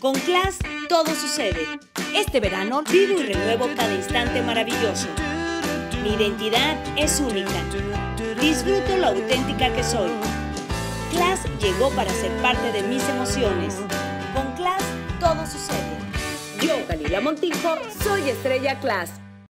Con Class todo sucede. Este verano vivo y renuevo cada instante maravilloso. Mi identidad es única. Disfruto lo auténtica que soy. Class llegó para ser parte de mis emociones. Con Class todo sucede. Yo, Galila Montijo, soy Estrella Class